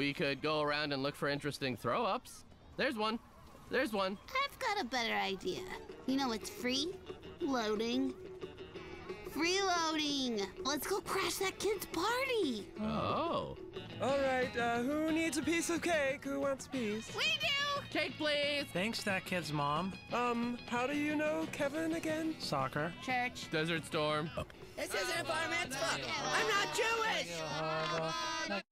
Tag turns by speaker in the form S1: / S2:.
S1: We could go around and look for interesting throw ups. There's one. There's one.
S2: I've got a better idea. You know it's free? Loading. Freeloading. Let's go crash that kid's party.
S1: Oh.
S3: All right, uh, who needs a piece of cake? Who wants a piece?
S2: We do.
S1: Cake, please.
S4: Thanks, that kid's mom.
S3: Um, how do you know Kevin again?
S4: Soccer.
S2: Church.
S1: Desert Storm.
S5: This isn't a bar mitzvah.